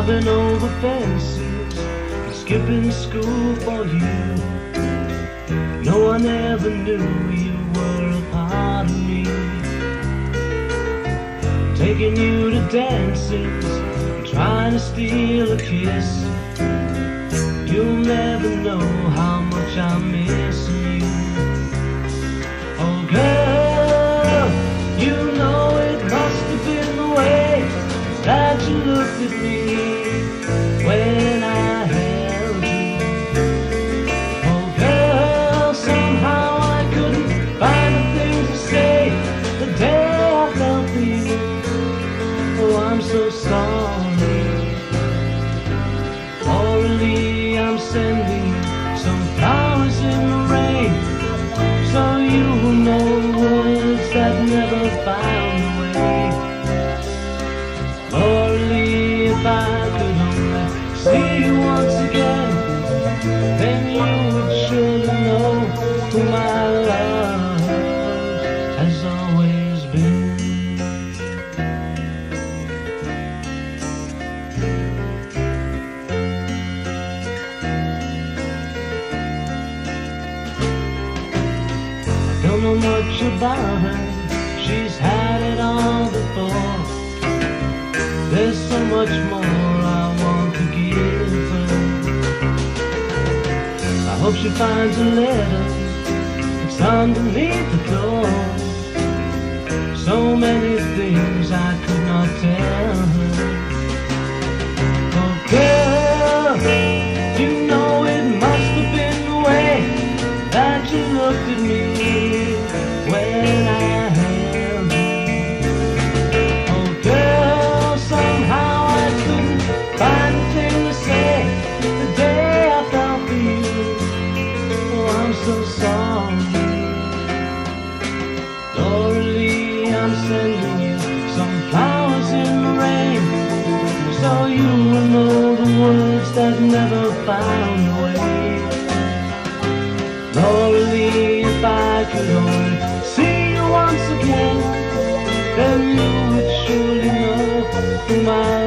Hopping over fences skipping school for you. No one ever knew you were a part of me. Taking you to dances trying to steal a kiss. You'll never know how much I'm missing you. So sorry. Laura Lee, I'm sending some flowers in the rain, so you know words that never found Know much about her, she's had it all before. There's so much more I want to give her. I hope she finds a letter that's underneath the door. That never found a way. Laura Lee, if I could only see you once again, then you would surely know who my